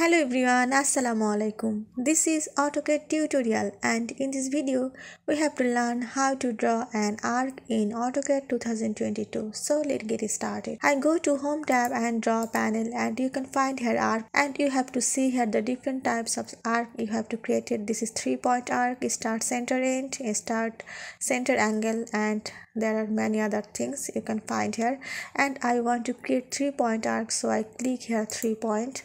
Hello everyone, Assalamu alaikum. This is AutoCAD tutorial and in this video we have to learn how to draw an arc in AutoCAD 2022. So let's get started. I go to home tab and draw panel and you can find here arc and you have to see here the different types of arc you have to create it. This is three point arc, start center end, start center angle and there are many other things you can find here and I want to create three point arc so I click here three point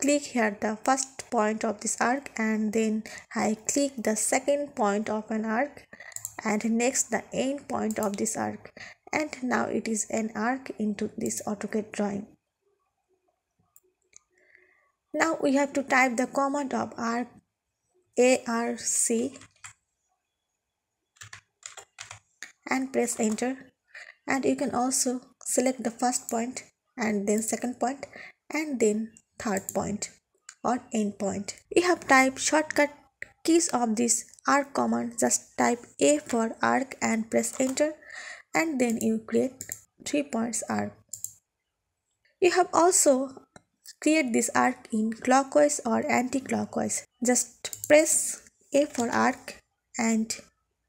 click here the first point of this arc and then I click the second point of an arc and next the end point of this arc and now it is an arc into this AutoCAD drawing. Now we have to type the command of arc ARC and press enter and you can also select the first point and then second point and then third point or end point. We have type shortcut keys of this arc command just type A for arc and press enter and then you create 3 points arc. You have also create this arc in clockwise or anti-clockwise. Just press A for arc and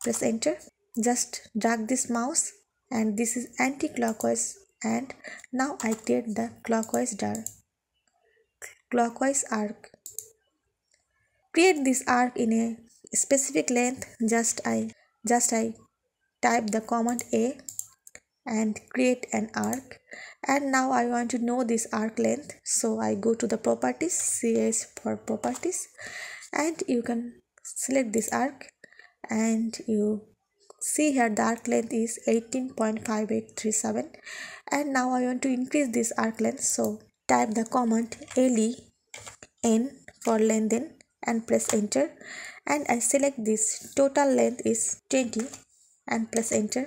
press enter. Just drag this mouse and this is anti-clockwise and now I create the clockwise draw clockwise arc. Create this arc in a specific length. Just I just I type the command A and create an arc. And now I want to know this arc length. So I go to the properties CS for properties. And you can select this arc. And you see here the arc length is 18.5837 and now I want to increase this arc length. So type the command len for lengthen and press enter. And I select this. Total length is 20 and press enter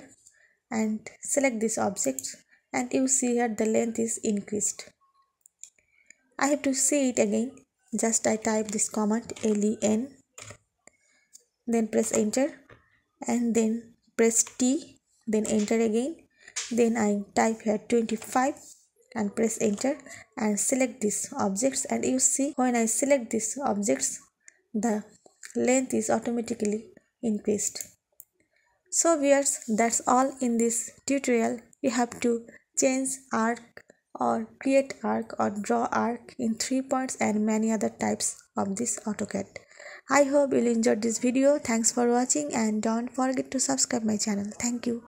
and select this object. And you see here the length is increased. I have to see it again. Just I type this command len then press enter and then press T then enter again. Then I type here 25 and press enter and select these objects and you see when I select these objects the length is automatically increased. So viewers that's all in this tutorial you have to change arc or create arc or draw arc in three points and many other types of this AutoCAD. I hope you enjoyed this video. Thanks for watching and don't forget to subscribe my channel. Thank you.